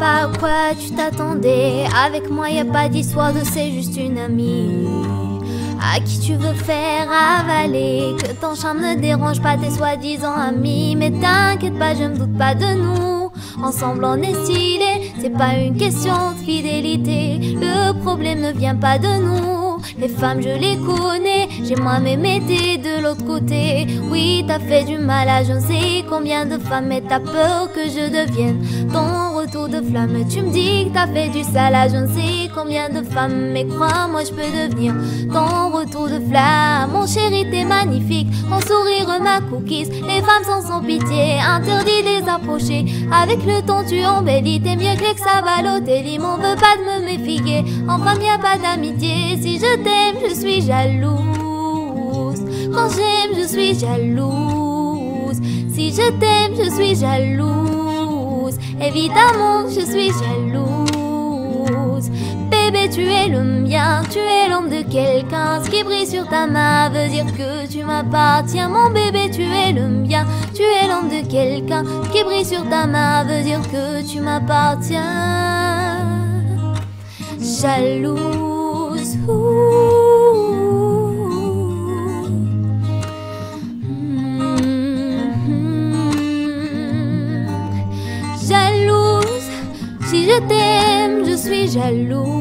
pas à quoi tu t'attendais. Avec moi, y a pas d'histoire de c'est juste une amie. À qui tu veux faire avaler. Que ton charme ne dérange pas tes soi-disant amis. Mais t'inquiète pas, je ne doute pas de nous. Ensemble on est stylé C'est pas une question de fidélité. Le problème ne vient pas de nous les femmes, je les connais. J'ai moi-même été de l'autre côté. Oui, t'as fait du mal à je ne sais combien de femmes, mais t'as peur que je devienne ton retour de flamme. Tu me dis que t'as fait du sale je ne sais combien de femmes, mais crois-moi, je peux devenir ton retour de flamme. Mon chéri, t'es magnifique. Ton sourire, ma cookies. Les femmes sont sans pitié, interdit les approcher. Avec le temps, tu embellis. T'es mieux que ça va l'hôtel. On veut pas de me méfier. En femme, y a pas d'amitié. Si je t'aime, je suis jalouse. Quand j'aime, je suis jalouse. Si je t'aime, je suis jalouse. Évidemment, je suis jalouse. Bébé, tu es le mien, tu es l'homme de quelqu'un. Ce qui brille sur ta main veut dire que tu m'appartiens. Mon bébé, tu es le mien, tu es l'homme de quelqu'un. Ce qui brille sur ta main veut dire que tu m'appartiens. Jalouse. Si je t'aime, je suis jaloux.